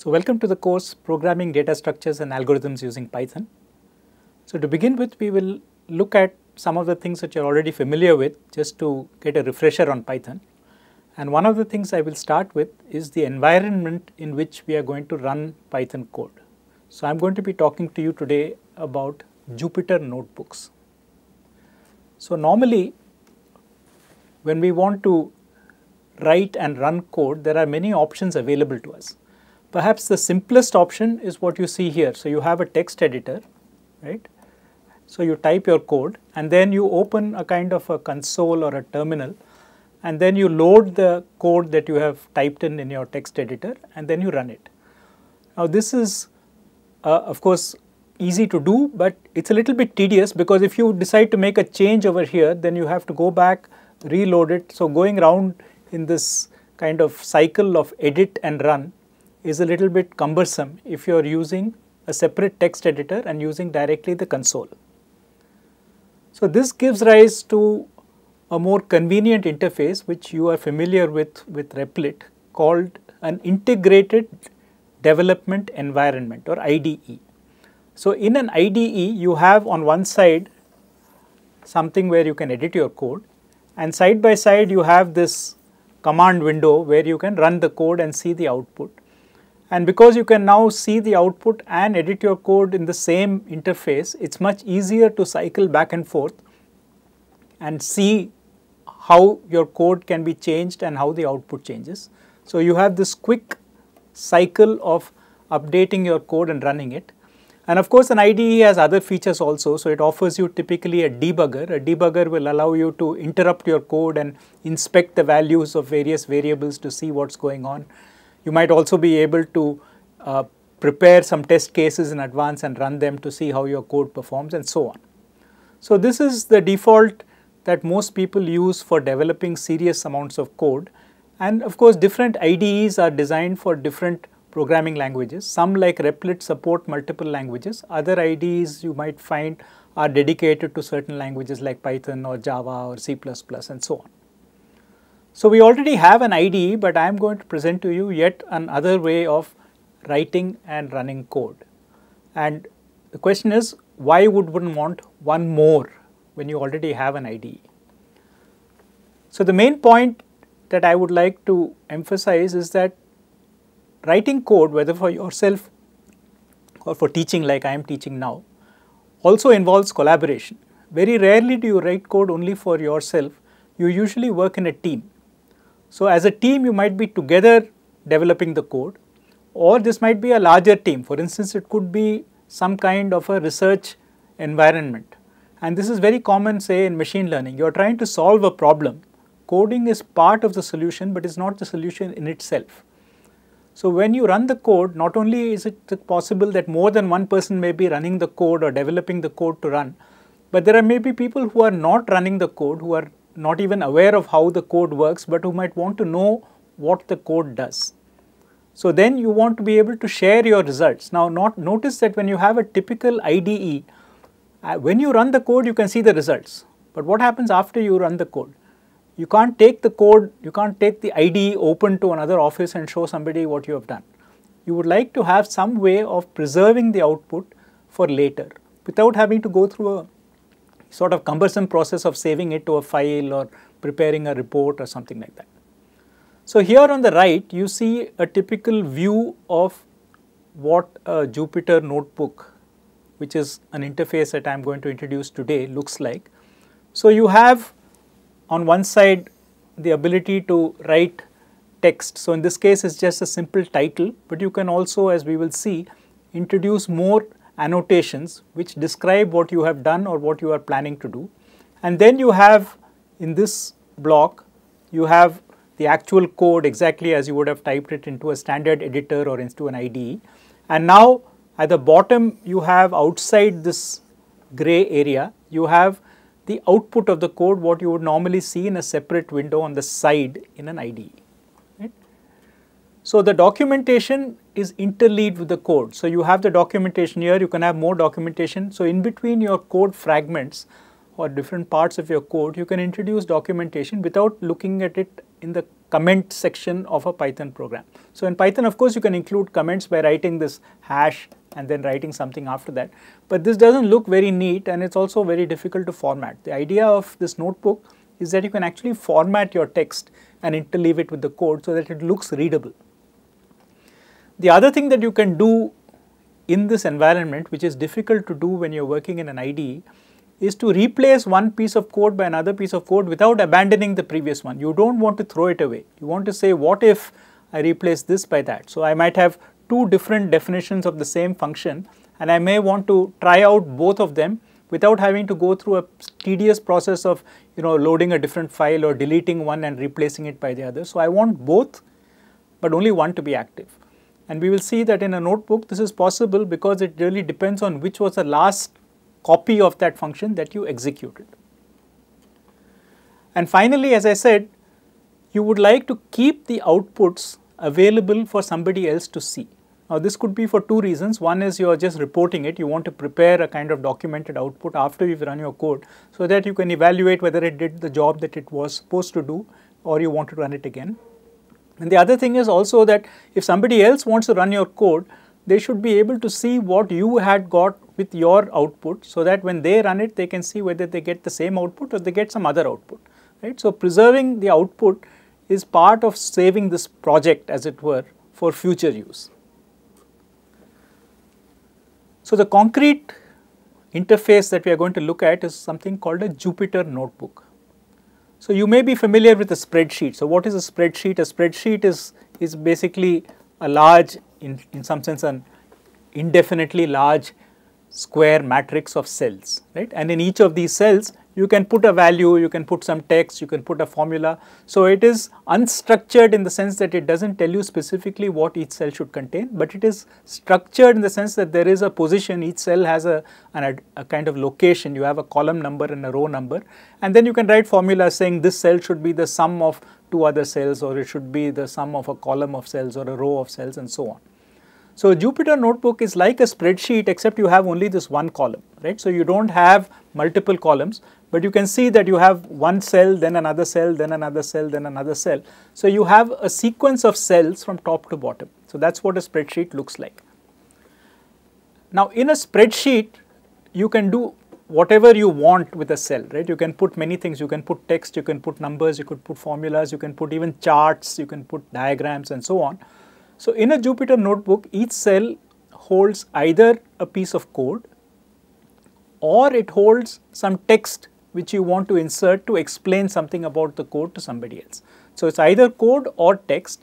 So, welcome to the course Programming Data Structures and Algorithms using Python. So, to begin with we will look at some of the things that you are already familiar with just to get a refresher on Python. And one of the things I will start with is the environment in which we are going to run Python code. So, I am going to be talking to you today about Jupyter notebooks. So, normally when we want to write and run code, there are many options available to us. Perhaps the simplest option is what you see here. So, you have a text editor, right. So, you type your code and then you open a kind of a console or a terminal and then you load the code that you have typed in in your text editor and then you run it. Now, this is uh, of course easy to do, but it is a little bit tedious because if you decide to make a change over here, then you have to go back, reload it. So, going around in this kind of cycle of edit and run is a little bit cumbersome if you are using a separate text editor and using directly the console. So, this gives rise to a more convenient interface which you are familiar with with Replit called an integrated development environment or IDE. So, in an IDE you have on one side something where you can edit your code and side by side you have this command window where you can run the code and see the output. And because you can now see the output and edit your code in the same interface, it is much easier to cycle back and forth and see how your code can be changed and how the output changes. So, you have this quick cycle of updating your code and running it. And of course, an IDE has other features also. So, it offers you typically a debugger. A debugger will allow you to interrupt your code and inspect the values of various variables to see what is going on. You might also be able to uh, prepare some test cases in advance and run them to see how your code performs and so on. So, this is the default that most people use for developing serious amounts of code and of course different IDEs are designed for different programming languages. Some like Replit support multiple languages, other IDEs you might find are dedicated to certain languages like Python or Java or C++ and so on. So, we already have an IDE, but I am going to present to you yet another way of writing and running code. And the question is why would one want one more when you already have an IDE? So, the main point that I would like to emphasize is that writing code whether for yourself or for teaching like I am teaching now also involves collaboration. Very rarely do you write code only for yourself, you usually work in a team. So, as a team you might be together developing the code or this might be a larger team. For instance, it could be some kind of a research environment and this is very common say in machine learning. You are trying to solve a problem. Coding is part of the solution, but is not the solution in itself. So, when you run the code, not only is it possible that more than one person may be running the code or developing the code to run, but there are maybe people who are not running the code, who are not even aware of how the code works, but who might want to know what the code does. So, then you want to be able to share your results. Now, not notice that when you have a typical IDE, uh, when you run the code, you can see the results. But what happens after you run the code? You can't take the code, you can't take the IDE open to another office and show somebody what you have done. You would like to have some way of preserving the output for later without having to go through a sort of cumbersome process of saving it to a file or preparing a report or something like that. So, here on the right you see a typical view of what a Jupyter notebook which is an interface that I am going to introduce today looks like. So, you have on one side the ability to write text. So, in this case it is just a simple title, but you can also as we will see introduce more annotations which describe what you have done or what you are planning to do. And then you have in this block you have the actual code exactly as you would have typed it into a standard editor or into an IDE. And now at the bottom you have outside this gray area you have the output of the code what you would normally see in a separate window on the side in an IDE. So, the documentation is interleaved with the code. So, you have the documentation here, you can have more documentation. So, in between your code fragments or different parts of your code, you can introduce documentation without looking at it in the comment section of a Python program. So in Python, of course, you can include comments by writing this hash and then writing something after that. But this doesn't look very neat and it's also very difficult to format. The idea of this notebook is that you can actually format your text and interleave it with the code so that it looks readable. The other thing that you can do in this environment, which is difficult to do when you're working in an IDE, is to replace one piece of code by another piece of code without abandoning the previous one. You don't want to throw it away. You want to say, what if I replace this by that? So I might have two different definitions of the same function and I may want to try out both of them without having to go through a tedious process of you know loading a different file or deleting one and replacing it by the other. So I want both but only one to be active. And we will see that in a notebook this is possible because it really depends on which was the last copy of that function that you executed. And finally, as I said, you would like to keep the outputs available for somebody else to see. Now, this could be for two reasons. One is you are just reporting it. You want to prepare a kind of documented output after you've run your code so that you can evaluate whether it did the job that it was supposed to do or you want to run it again. And the other thing is also that if somebody else wants to run your code, they should be able to see what you had got with your output so that when they run it, they can see whether they get the same output or they get some other output, right. So, preserving the output is part of saving this project as it were for future use. So, the concrete interface that we are going to look at is something called a Jupyter notebook. So, you may be familiar with a spreadsheet. So, what is a spreadsheet? A spreadsheet is, is basically a large in, in some sense an indefinitely large square matrix of cells, right? And in each of these cells, you can put a value, you can put some text, you can put a formula. So it is unstructured in the sense that it doesn't tell you specifically what each cell should contain, but it is structured in the sense that there is a position, each cell has a, an, a kind of location, you have a column number and a row number, and then you can write formulas saying this cell should be the sum of two other cells or it should be the sum of a column of cells or a row of cells and so on. So Jupyter Notebook is like a spreadsheet except you have only this one column, right? So you don't have multiple columns, but you can see that you have one cell, then another cell, then another cell, then another cell. So you have a sequence of cells from top to bottom. So that's what a spreadsheet looks like. Now in a spreadsheet, you can do whatever you want with a cell, right? You can put many things. You can put text, you can put numbers, you could put formulas, you can put even charts, you can put diagrams and so on. So in a Jupyter notebook, each cell holds either a piece of code or it holds some text which you want to insert to explain something about the code to somebody else. So it's either code or text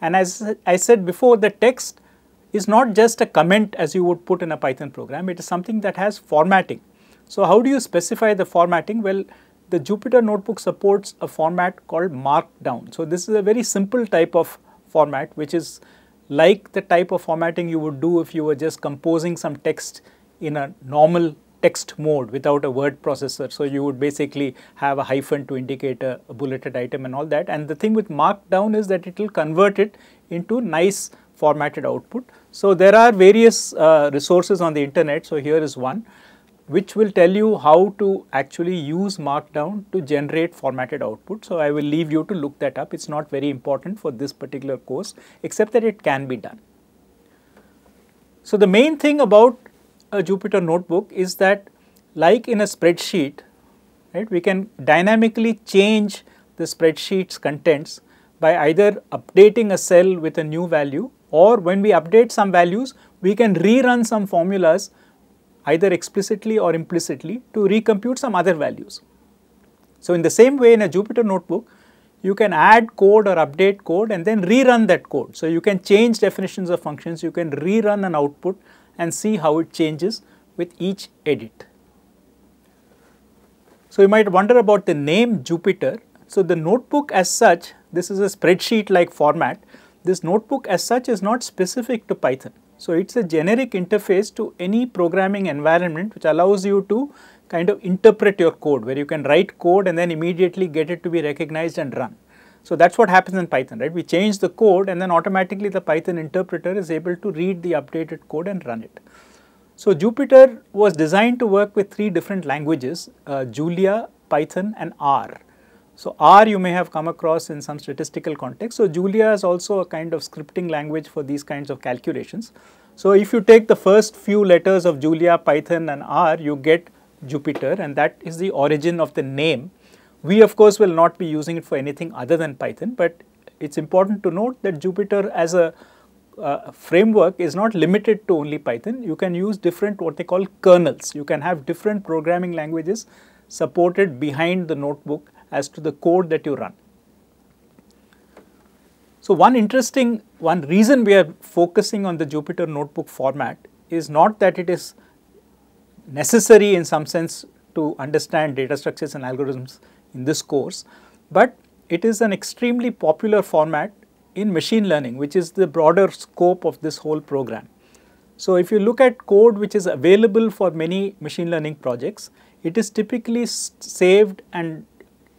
and as I said before the text is not just a comment as you would put in a Python program, it is something that has formatting. So how do you specify the formatting? Well, the Jupyter notebook supports a format called markdown. So this is a very simple type of format which is like the type of formatting you would do if you were just composing some text in a normal text mode without a word processor. So you would basically have a hyphen to indicate a, a, bulleted item and all that. And the thing with Markdown is that it will convert it into nice formatted output. So there are various uh, resources on the internet. So here is one which will tell you how to actually use Markdown to generate formatted output. So, I will leave you to look that up. It is not very important for this particular course except that it can be done. So, the main thing about a Jupyter notebook is that like in a spreadsheet, right, we can dynamically change the spreadsheet's contents by either updating a cell with a new value or when we update some values, we can rerun some formulas either explicitly or implicitly to recompute some other values. So, in the same way in a Jupyter notebook, you can add code or update code and then rerun that code. So, you can change definitions of functions, you can rerun an output and see how it changes with each edit. So, you might wonder about the name Jupyter. So, the notebook as such, this is a spreadsheet like format. This notebook as such is not specific to Python. So, it is a generic interface to any programming environment which allows you to kind of interpret your code where you can write code and then immediately get it to be recognized and run. So, that is what happens in Python, right? We change the code and then automatically the Python interpreter is able to read the updated code and run it. So, Jupyter was designed to work with three different languages, uh, Julia, Python and R. So, R you may have come across in some statistical context. So, Julia is also a kind of scripting language for these kinds of calculations. So, if you take the first few letters of Julia, Python and R, you get Jupyter and that is the origin of the name. We of course will not be using it for anything other than Python, but it is important to note that Jupyter as a uh, framework is not limited to only Python. You can use different what they call kernels. You can have different programming languages supported behind the notebook as to the code that you run. So, one interesting one reason we are focusing on the Jupyter notebook format is not that it is necessary in some sense to understand data structures and algorithms in this course, but it is an extremely popular format in machine learning which is the broader scope of this whole program. So, if you look at code which is available for many machine learning projects, it is typically saved and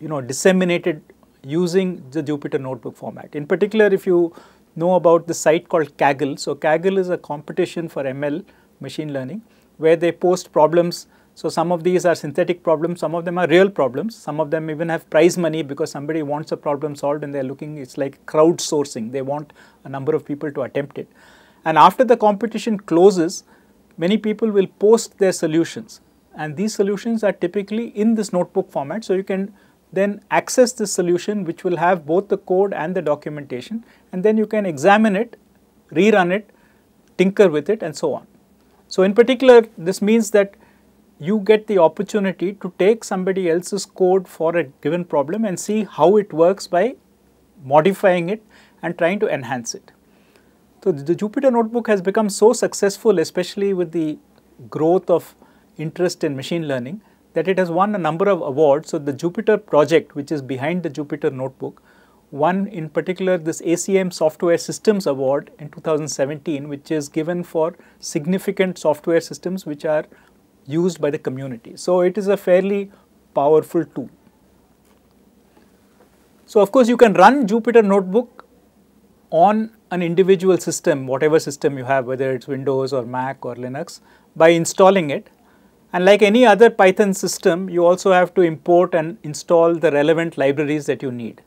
you know disseminated using the Jupyter notebook format. In particular, if you know about the site called Kaggle, so Kaggle is a competition for ML machine learning where they post problems. So, some of these are synthetic problems, some of them are real problems, some of them even have prize money because somebody wants a problem solved and they are looking, it is like crowdsourcing, they want a number of people to attempt it. And after the competition closes, many people will post their solutions and these solutions are typically in this notebook format. So, you can then access this solution which will have both the code and the documentation and then you can examine it, rerun it, tinker with it and so on. So, in particular this means that you get the opportunity to take somebody else's code for a given problem and see how it works by modifying it and trying to enhance it. So, the Jupyter notebook has become so successful especially with the growth of interest in machine learning that it has won a number of awards. So, the Jupyter project which is behind the Jupyter notebook won in particular this ACM Software Systems Award in 2017 which is given for significant software systems which are used by the community. So, it is a fairly powerful tool. So, of course, you can run Jupyter Notebook on an individual system, whatever system you have, whether it is Windows or Mac or Linux, by installing it. And like any other Python system, you also have to import and install the relevant libraries that you need.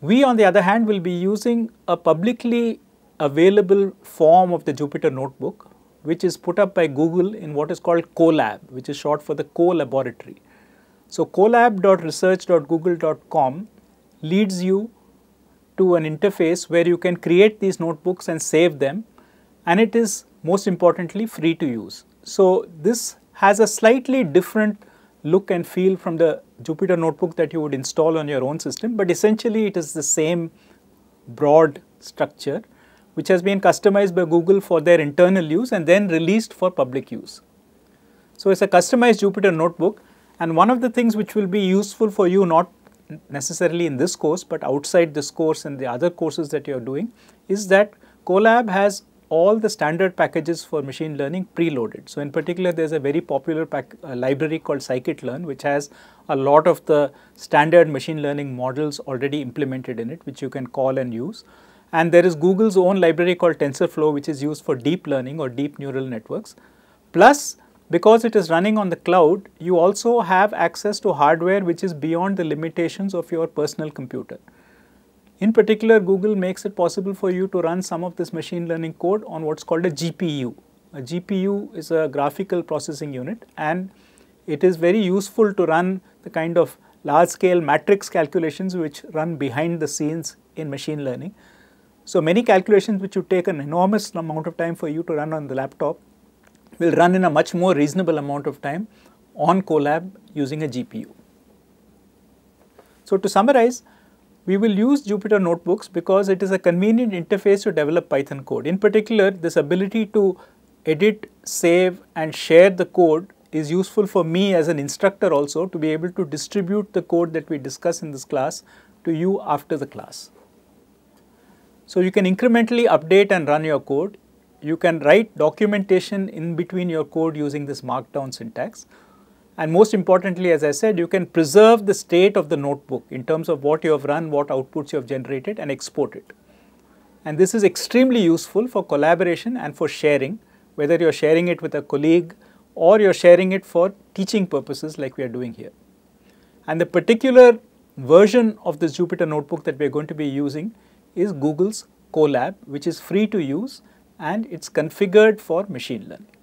We on the other hand will be using a publicly available form of the Jupyter Notebook which is put up by Google in what is called Colab which is short for the Co-Laboratory. So, colab.research.google.com leads you to an interface where you can create these notebooks and save them and it is most importantly free to use. So, this has a slightly different look and feel from the Jupyter notebook that you would install on your own system, but essentially it is the same broad structure which has been customized by Google for their internal use and then released for public use. So, it is a customized Jupyter notebook and one of the things which will be useful for you not necessarily in this course, but outside this course and the other courses that you are doing is that Colab has all the standard packages for machine learning preloaded. So, in particular there is a very popular uh, library called scikit-learn which has a lot of the standard machine learning models already implemented in it which you can call and use. And there is Google's own library called TensorFlow which is used for deep learning or deep neural networks. Plus because it is running on the cloud, you also have access to hardware which is beyond the limitations of your personal computer. In particular, Google makes it possible for you to run some of this machine learning code on what's called a GPU. A GPU is a graphical processing unit and it is very useful to run the kind of large scale matrix calculations which run behind the scenes in machine learning. So, many calculations which would take an enormous amount of time for you to run on the laptop will run in a much more reasonable amount of time on Colab using a GPU. So, to summarize, we will use Jupyter Notebooks because it is a convenient interface to develop Python code. In particular, this ability to edit, save and share the code is useful for me as an instructor also to be able to distribute the code that we discuss in this class to you after the class. So, you can incrementally update and run your code. You can write documentation in between your code using this markdown syntax. And most importantly, as I said, you can preserve the state of the notebook in terms of what you have run, what outputs you have generated and export it. And this is extremely useful for collaboration and for sharing, whether you are sharing it with a colleague or you are sharing it for teaching purposes like we are doing here. And the particular version of this Jupyter notebook that we are going to be using is Google's Colab, which is free to use and it's configured for machine learning.